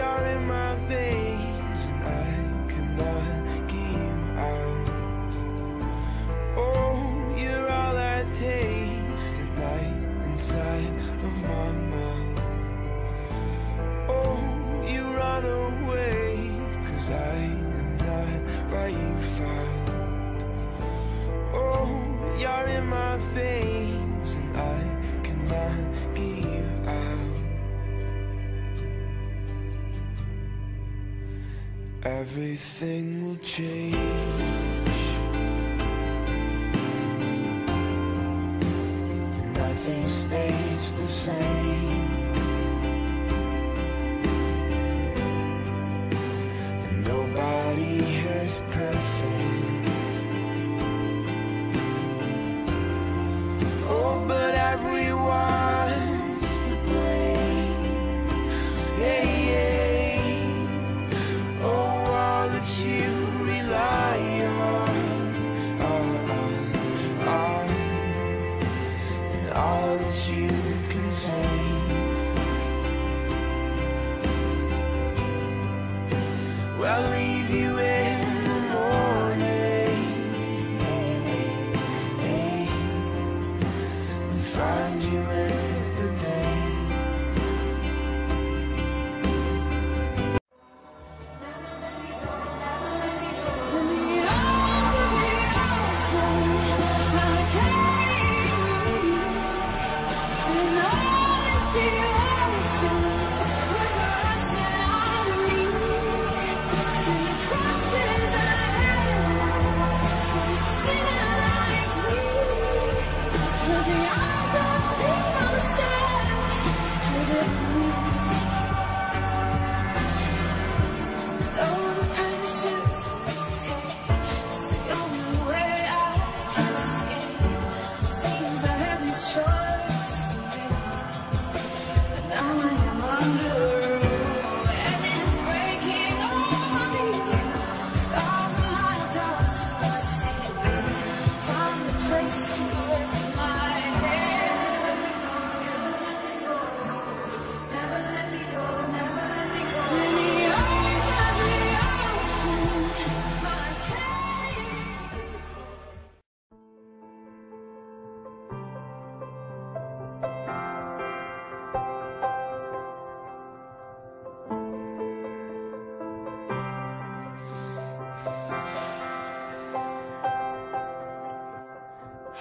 you're in my veins And I cannot get out. Oh, you're all I taste The inside of my Everything will change. Nothing stays the same. Nobody is perfect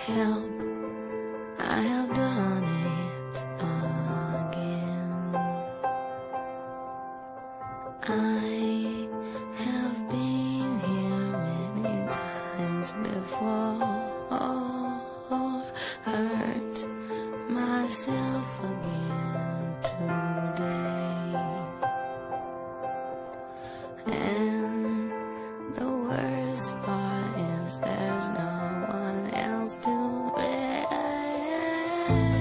help. end.